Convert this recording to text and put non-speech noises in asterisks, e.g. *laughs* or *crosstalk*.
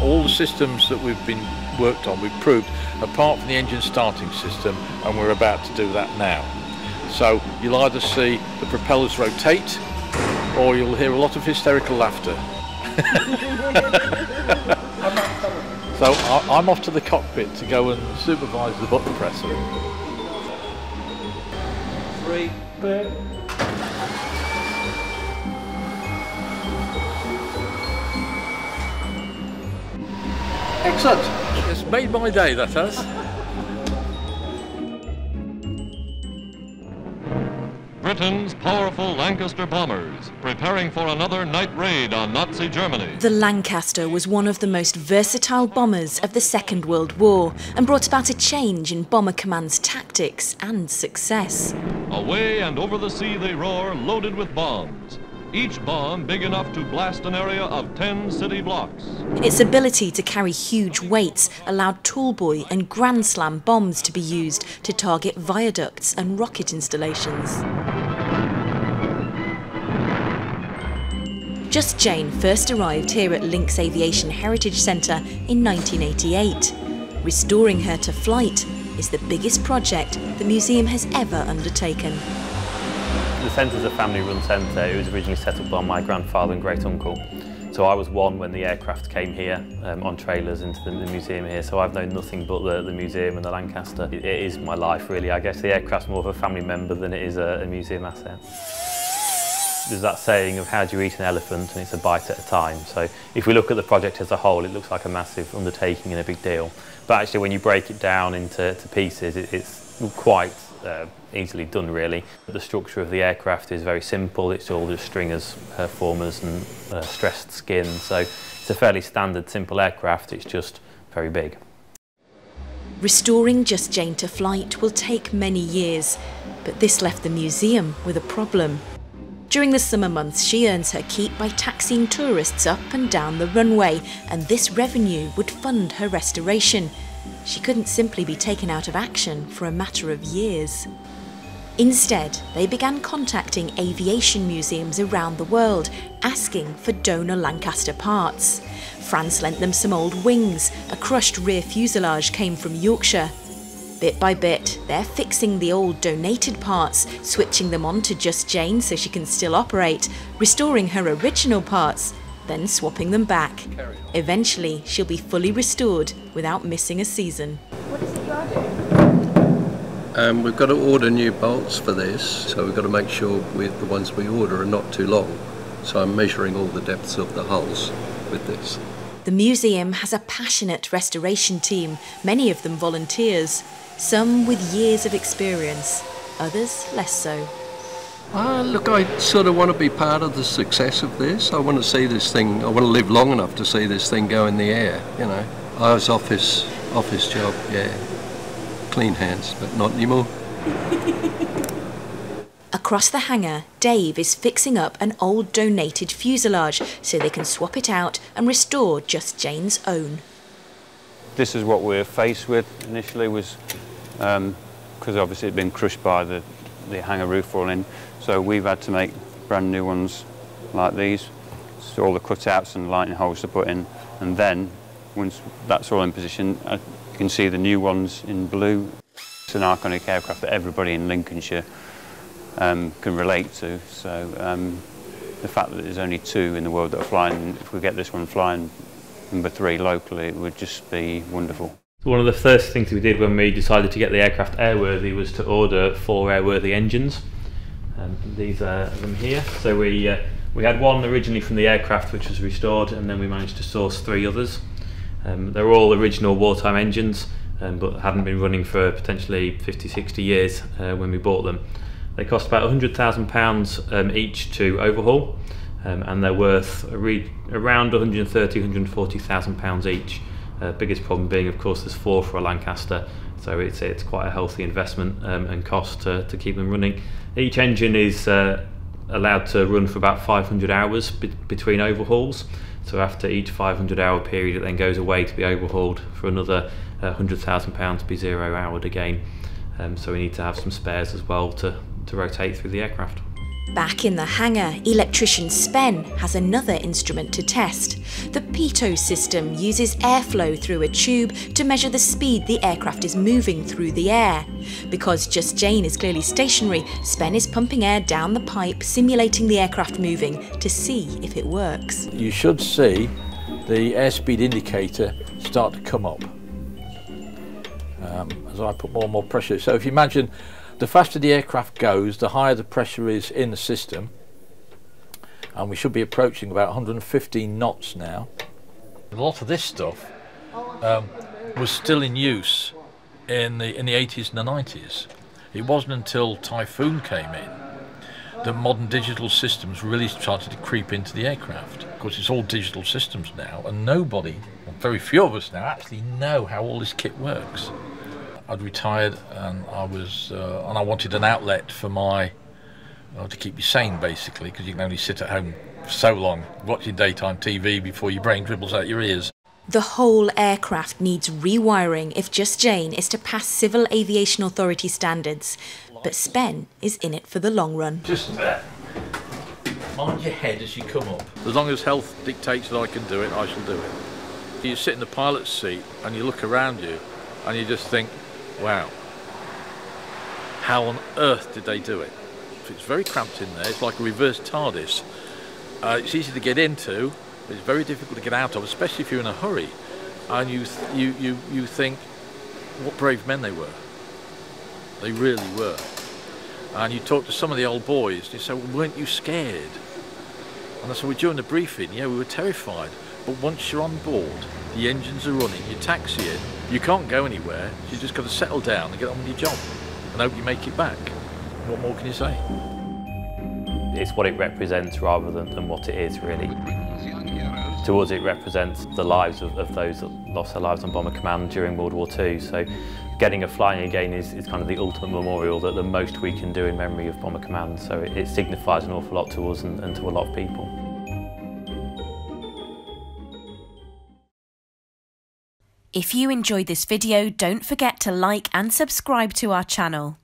All the systems that we've been worked on, we've proved, apart from the engine starting system, and we're about to do that now. So you'll either see the propellers rotate, or you'll hear a lot of hysterical laughter. *laughs* so I, I'm off to the cockpit to go and supervise the button presser. Three, Excellent. It's made my day, that has. Britain's powerful Lancaster bombers, preparing for another night raid on Nazi Germany. The Lancaster was one of the most versatile bombers of the Second World War and brought about a change in Bomber Command's tactics and success. Away and over the sea they roar, loaded with bombs. Each bomb big enough to blast an area of 10 city blocks. Its ability to carry huge weights allowed Tallboy and Grand Slam bombs to be used to target viaducts and rocket installations. Just Jane first arrived here at Lincs Aviation Heritage Centre in 1988. Restoring her to flight is the biggest project the museum has ever undertaken. The centre is a family-run centre. It was originally set up by my grandfather and great-uncle. So I was one when the aircraft came here um, on trailers into the, the, museum here. So I've known nothing but the, the museum and the Lancaster. It, it is my life really. I guess the aircraft's more of a family member than it is a, a museum asset. There's that saying of how do you eat an elephant and it's a bite at a time. So if we look at the project as a whole, it looks like a massive undertaking and a big deal. But actually when you break it down into pieces, it, it's quite uh, easily done really. The structure of the aircraft is very simple, it's all just stringers, formers and uh, stressed skin, so it's a fairly standard simple aircraft, it's just very big. Restoring Just Jane to flight will take many years, but this left the museum with a problem. During the summer months, she earns her keep by taxiing tourists up and down the runway, and this revenue would fund her restoration. She couldn't simply be taken out of action for a matter of years. Instead, they began contacting aviation museums around the world, asking for donor Lancaster parts. France lent them some old wings, a crushed rear fuselage came from Yorkshire. Bit by bit, they're fixing the old donated parts, switching them on to Just Jane so she can still operate, restoring her original parts, then swapping them back. Eventually, she'll be fully restored without missing a season. What is? Um, we've got to order new bolts for this, so we've got to make sure with the ones we order are not too long. So I'm measuring all the depths of the hulls with this. The museum has a passionate restoration team, many of them volunteers, some with years of experience, others less so. Uh, look, I sort of want to be part of the success of this. I want to see this thing, I want to live long enough to see this thing go in the air, you know. I was office, office job, yeah. Clean hands, but not anymore. Across the hangar, Dave is fixing up an old donated fuselage so they can swap it out and restore just Jane's own. This is what we're faced with initially was, because um, obviously it'd been crushed by the, the hangar roof falling, so we've had to make brand new ones like these. So all the cutouts and lighting holes to put in, and then once that's all in position, uh, you can see the new ones in blue. It's an iconic aircraft that everybody in Lincolnshire um, can relate to. So um, the fact that there's only two in the world that are flying, if we get this one flying number three locally, it would just be wonderful. One of the first things we did when we decided to get the aircraft airworthy was to order four airworthy engines. Um, these are them here. So we uh, we had one originally from the aircraft which was restored, and then we managed to source three others. Um, they're all original wartime engines, um, but hadn't been running for potentially 50, 60 years uh, when we bought them. They cost about £100,000 um, each to overhaul, um, and they're worth around 130, 140,000 pounds each. Uh, biggest problem being, of course, there's four for a Lancaster, so it's it's quite a healthy investment um, and cost to, to keep them running. Each engine is uh, allowed to run for about 500 hours be between overhauls. So after each 500 hour period, it then goes away to be overhauled for another uh, £100,000 to be zero houred again. Um, so we need to have some spares as well to, to rotate through the aircraft. Back in the hangar, electrician Spen has another instrument to test. The pitot system uses airflow through a tube to measure the speed the aircraft is moving through the air. Because Just Jane is clearly stationary, Spen is pumping air down the pipe, simulating the aircraft moving to see if it works. You should see the airspeed indicator start to come up um, as I put more and more pressure. So if you imagine the faster the aircraft goes, the higher the pressure is in the system. And we should be approaching about 115 knots now. A lot of this stuff um, was still in use in the in the 80s and the 90s. It wasn't until Typhoon came in that modern digital systems really started to creep into the aircraft. Of course, it's all digital systems now, and nobody, very few of us now, actually know how all this kit works. I'd retired and I was uh, and I wanted an outlet for my well, to keep you sane basically because you can only sit at home so long watching daytime TV before your brain dribbles out your ears. The whole aircraft needs rewiring if Just Jane is to pass Civil Aviation Authority standards, but Spen is in it for the long run. Just uh, mind your head as you come up. As long as health dictates that I can do it, I shall do it. You sit in the pilot's seat and you look around you and you just think, Wow. How on earth did they do it? It's very cramped in there. It's like a reverse TARDIS. Uh, it's easy to get into, but it's very difficult to get out of, especially if you're in a hurry. And you, you, you, you think, what brave men they were. They really were. And you talk to some of the old boys, and you say, well, weren't you scared? And I said, well, during the briefing, yeah, we were terrified. But once you're on board, the engines are running, you taxi it, you can't go anywhere. You've just got to settle down and get on with your job and hope you make it back. What more can you say? It's what it represents rather than, than what it is, really. To us, it represents the lives of, of those that lost their lives on Bomber Command during World War II. So getting a flying again is, is kind of the ultimate memorial that the most we can do in memory of Bomber Command. So it, it signifies an awful lot to us and, and to a lot of people. If you enjoyed this video, don't forget to like and subscribe to our channel.